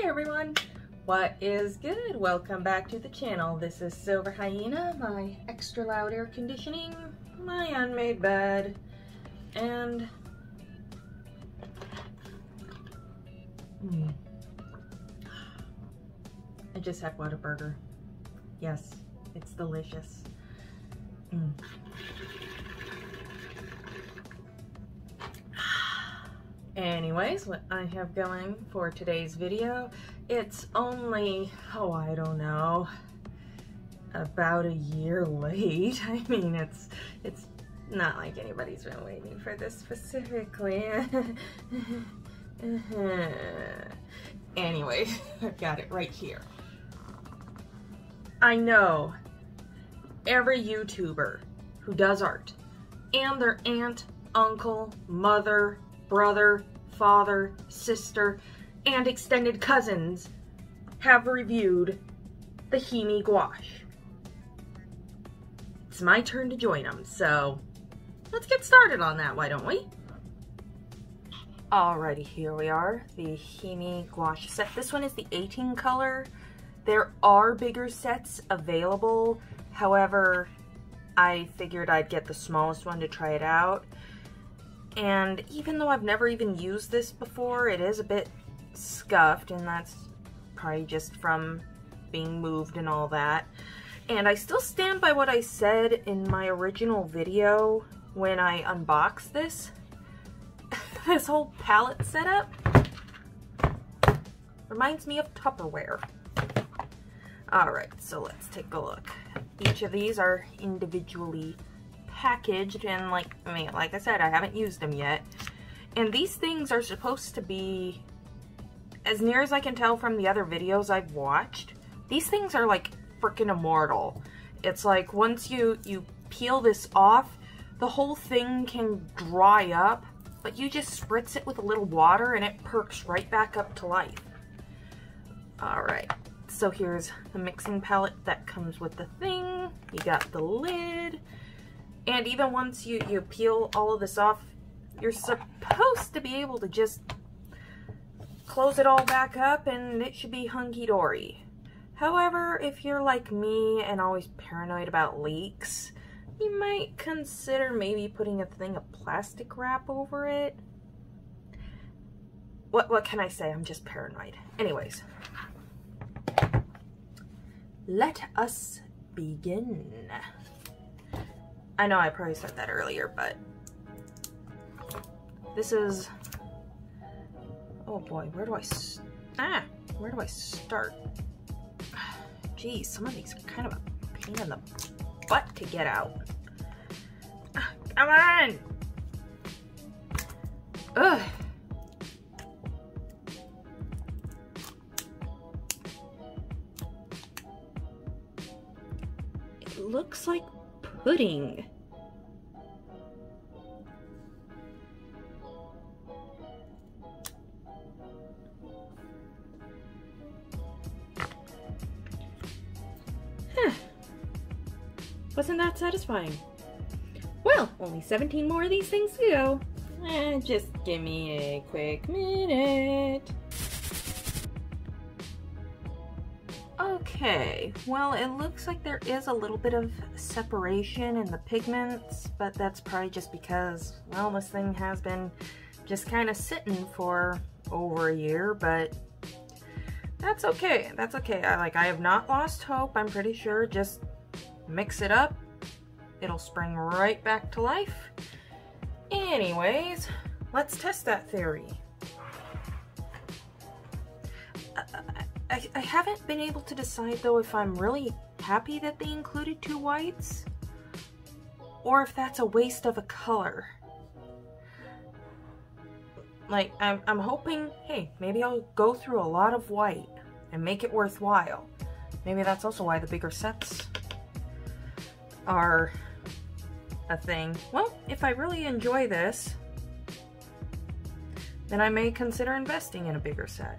Hey everyone, what is good? Welcome back to the channel. This is Silver Hyena, my extra loud air conditioning, my unmade bed, and mm. I just had Whataburger. Yes, it's delicious. Mm. Anyways, what I have going for today's video, it's only, oh, I don't know, about a year late. I mean, it's, it's not like anybody's been waiting for this specifically. anyway, I've got it right here. I know every YouTuber who does art and their aunt, uncle, mother, brother, father, sister, and extended cousins have reviewed the Himi gouache. It's my turn to join them, so let's get started on that, why don't we? Alrighty, here we are, the Himi gouache set. This one is the 18 color. There are bigger sets available. However, I figured I'd get the smallest one to try it out. And even though I've never even used this before, it is a bit scuffed, and that's probably just from being moved and all that. And I still stand by what I said in my original video when I unboxed this. this whole palette setup reminds me of Tupperware. Alright, so let's take a look. Each of these are individually packaged and like, I mean, like I said, I haven't used them yet. And these things are supposed to be, as near as I can tell from the other videos I've watched, these things are like freaking immortal. It's like once you, you peel this off, the whole thing can dry up, but you just spritz it with a little water and it perks right back up to life. All right, so here's the mixing palette that comes with the thing. You got the lid, and even once you, you peel all of this off, you're supposed to be able to just close it all back up and it should be hunky-dory. However, if you're like me and always paranoid about leaks, you might consider maybe putting a thing of plastic wrap over it. What, what can I say? I'm just paranoid. Anyways, let us begin. I know I probably said that earlier, but this is, oh boy, where do I, ah, where do I start? Geez, some of these are kind of a pain in the butt to get out. Come on! Ugh. It looks like pudding. Wasn't that satisfying? Well, only 17 more of these things to go. Eh, just give me a quick minute. Okay, well it looks like there is a little bit of separation in the pigments, but that's probably just because, well, this thing has been just kind of sitting for over a year, but that's okay, that's okay. I, like, I have not lost hope, I'm pretty sure. Just mix it up, it'll spring right back to life. Anyways, let's test that theory. I, I haven't been able to decide though if I'm really happy that they included two whites or if that's a waste of a color. Like, I'm, I'm hoping, hey, maybe I'll go through a lot of white and make it worthwhile. Maybe that's also why the bigger sets are a thing. Well, if I really enjoy this, then I may consider investing in a bigger set.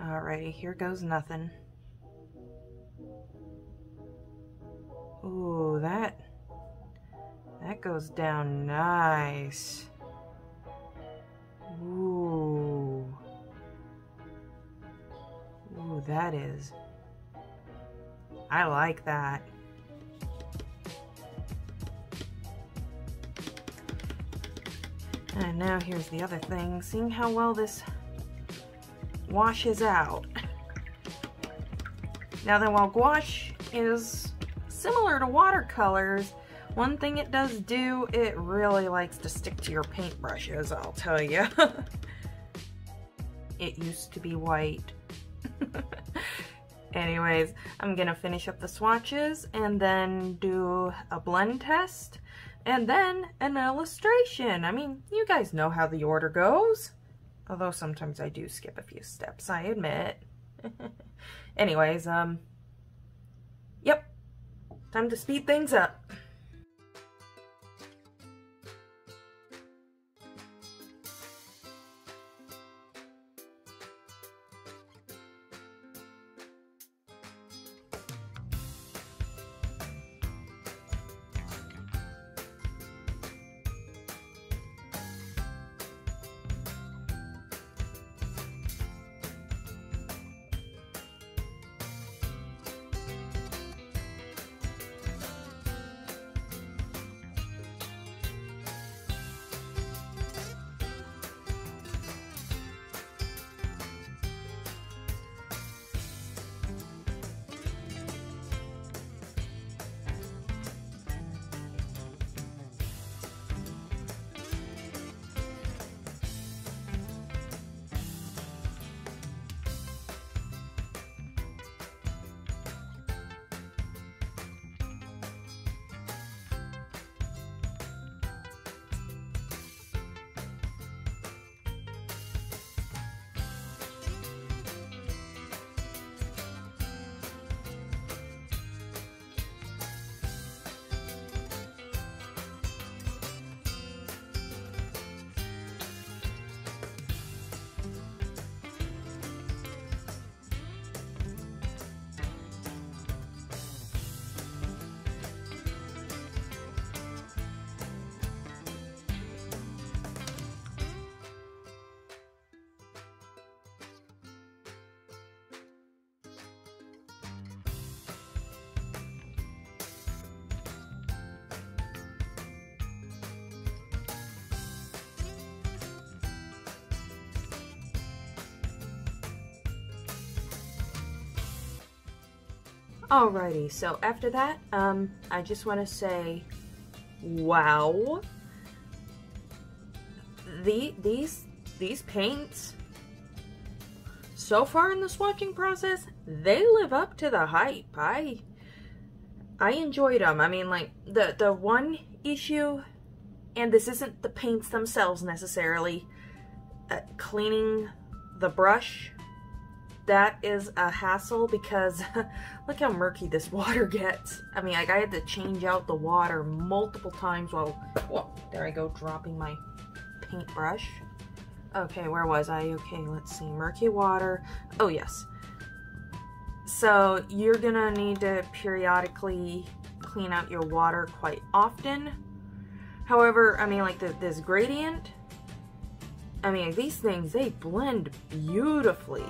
Alrighty, here goes nothing. Ooh, that That goes down nice. That is. I like that. And now here's the other thing. Seeing how well this washes out. Now then, while gouache is similar to watercolors, one thing it does do, it really likes to stick to your paintbrushes, I'll tell you. it used to be white. Anyways, I'm gonna finish up the swatches and then do a blend test and then an illustration. I mean, you guys know how the order goes. Although sometimes I do skip a few steps, I admit. Anyways, um, yep, time to speed things up. Alrighty, so after that, um, I just want to say, wow. The, these, these paints, so far in the swatching process, they live up to the hype. I, I enjoyed them. I mean, like, the, the one issue, and this isn't the paints themselves necessarily, uh, cleaning the brush that is a hassle because look how murky this water gets. I mean, like I had to change out the water multiple times while, whoa, there I go, dropping my paintbrush. Okay, where was I? Okay, let's see, murky water. Oh, yes. So you're gonna need to periodically clean out your water quite often. However, I mean, like the, this gradient, I mean, these things, they blend beautifully.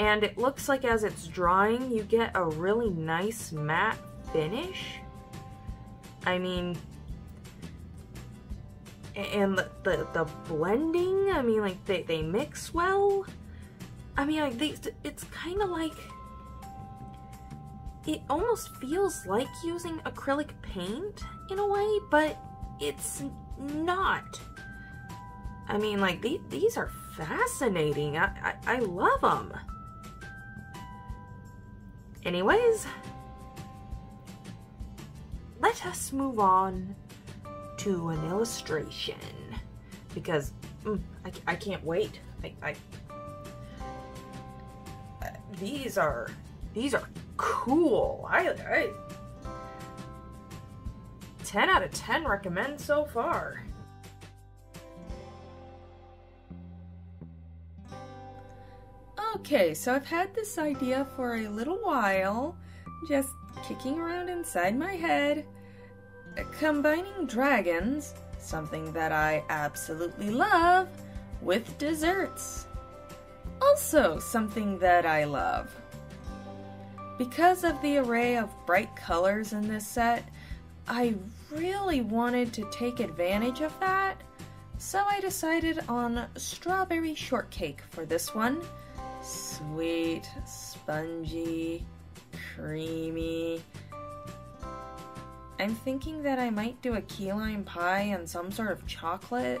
And it looks like as it's drying, you get a really nice matte finish. I mean, and the, the, the blending, I mean, like, they, they mix well. I mean, like, they, it's kind of like, it almost feels like using acrylic paint in a way, but it's not. I mean, like, these, these are fascinating. I, I, I love them. Anyways, let us move on to an illustration because mm, I, I can't wait. I, I these are these are cool. I, I 10 out of 10 recommend so far. Okay, so I've had this idea for a little while, just kicking around inside my head. combining dragons, something that I absolutely love, with desserts. Also, something that I love. Because of the array of bright colors in this set, I really wanted to take advantage of that, so I decided on strawberry shortcake for this one. Sweet, spongy, creamy. I'm thinking that I might do a key lime pie and some sort of chocolate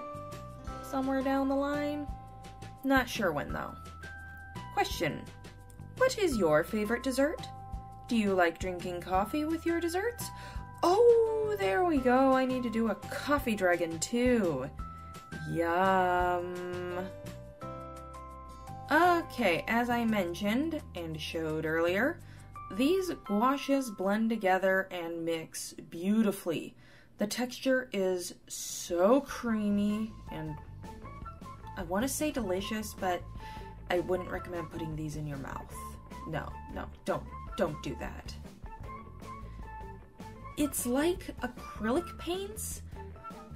somewhere down the line. Not sure when though. Question What is your favorite dessert? Do you like drinking coffee with your desserts? Oh, there we go. I need to do a coffee dragon too. Yum. Okay, as I mentioned and showed earlier, these gouaches blend together and mix beautifully. The texture is so creamy and I want to say delicious, but I wouldn't recommend putting these in your mouth. No, no, don't, don't do that. It's like acrylic paints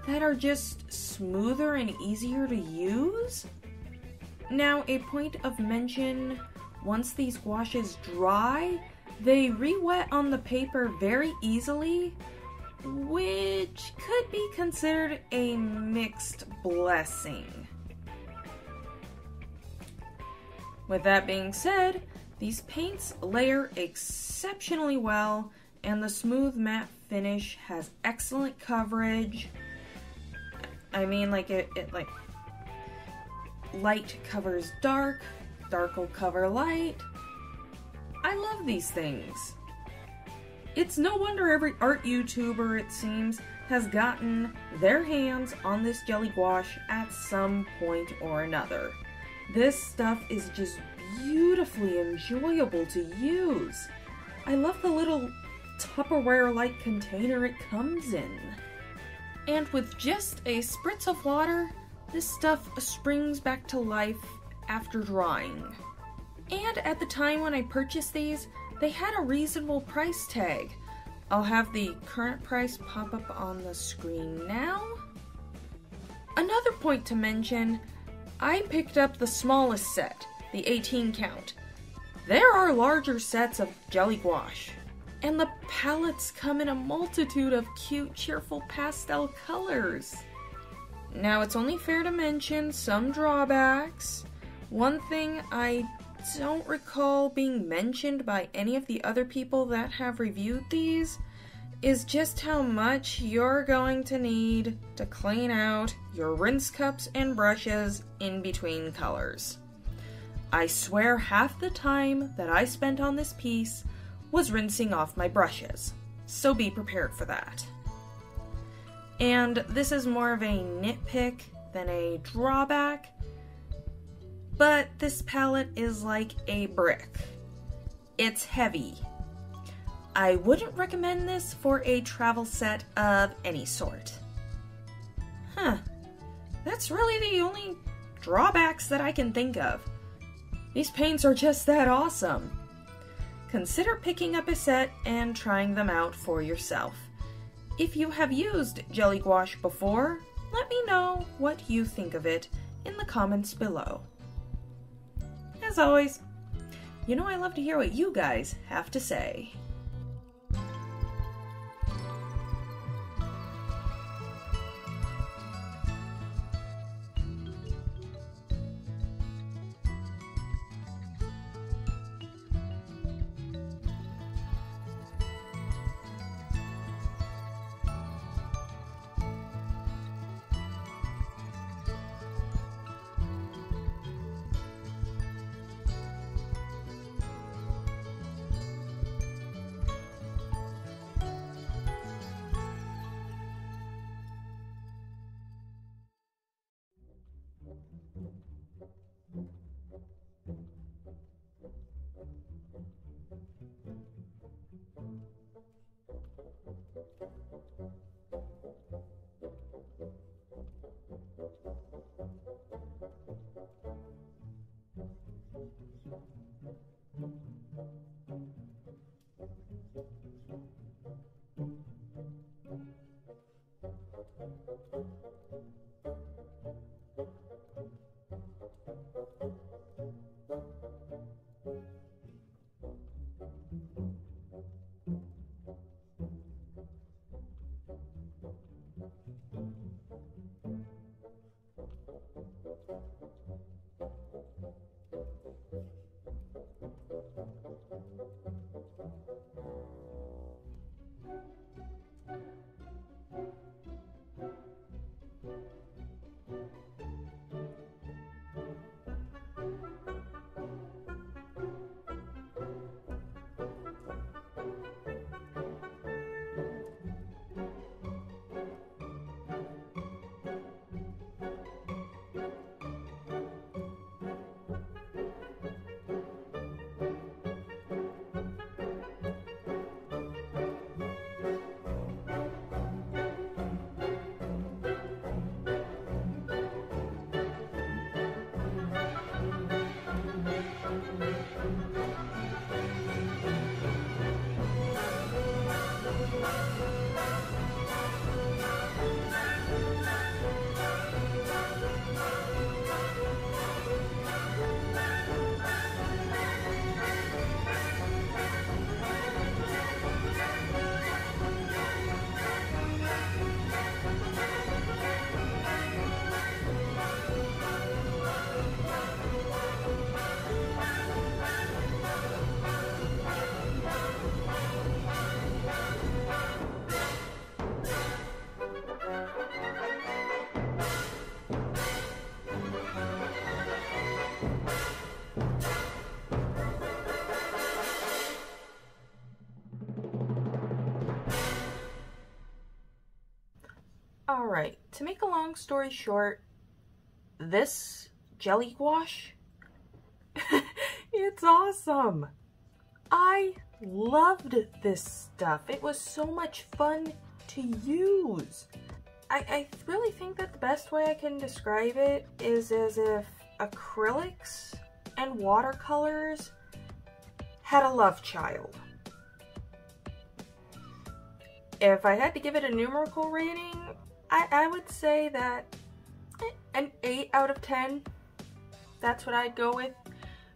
that are just smoother and easier to use. Now, a point of mention, once these gouaches dry, they re-wet on the paper very easily, which could be considered a mixed blessing. With that being said, these paints layer exceptionally well and the smooth matte finish has excellent coverage. I mean like it, it like light covers dark, dark will cover light. I love these things. It's no wonder every art YouTuber, it seems, has gotten their hands on this jelly gouache at some point or another. This stuff is just beautifully enjoyable to use. I love the little Tupperware-like container it comes in. And with just a spritz of water, this stuff springs back to life after drying. And at the time when I purchased these, they had a reasonable price tag. I'll have the current price pop up on the screen now. Another point to mention, I picked up the smallest set, the 18 count. There are larger sets of jelly gouache, and the palettes come in a multitude of cute, cheerful pastel colors. Now, it's only fair to mention some drawbacks. One thing I don't recall being mentioned by any of the other people that have reviewed these is just how much you're going to need to clean out your rinse cups and brushes in between colors. I swear half the time that I spent on this piece was rinsing off my brushes, so be prepared for that. And this is more of a nitpick than a drawback, but this palette is like a brick. It's heavy. I wouldn't recommend this for a travel set of any sort. Huh. That's really the only drawbacks that I can think of. These paints are just that awesome. Consider picking up a set and trying them out for yourself. If you have used Jelly Gouache before, let me know what you think of it in the comments below. As always, you know I love to hear what you guys have to say. Alright, to make a long story short, this jelly gouache, it's awesome. I loved this stuff. It was so much fun to use. I, I really think that the best way I can describe it is as if acrylics and watercolors had a love child. If I had to give it a numerical rating, I, I would say that an 8 out of 10. That's what I'd go with.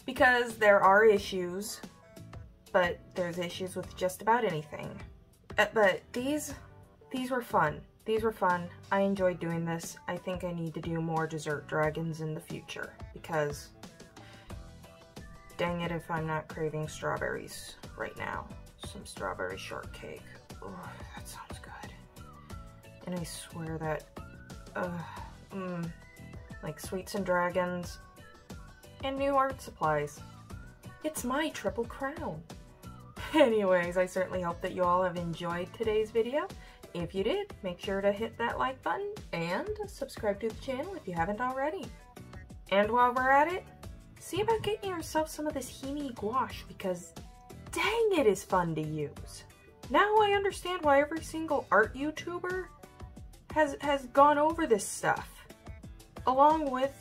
Because there are issues, but there's issues with just about anything. Uh, but these, these were fun. These were fun. I enjoyed doing this. I think I need to do more dessert dragons in the future because dang it if I'm not craving strawberries right now. Some strawberry shortcake. That sounds. And I swear that, uh, mm, like Sweets and Dragons and new art supplies. It's my triple crown. Anyways, I certainly hope that you all have enjoyed today's video. If you did, make sure to hit that like button and subscribe to the channel if you haven't already. And while we're at it, see about getting yourself some of this Himi gouache because dang it is fun to use. Now I understand why every single art YouTuber has, has gone over this stuff. Along with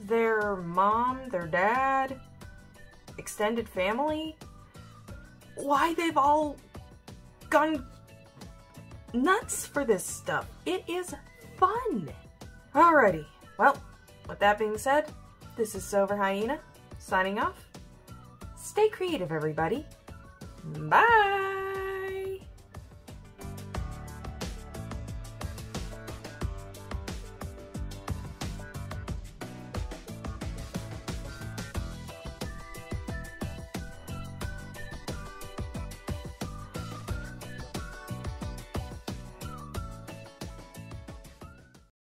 their mom, their dad, extended family. Why they've all gone nuts for this stuff. It is fun. Alrighty, well, with that being said, this is Silver Hyena, signing off. Stay creative, everybody. Bye!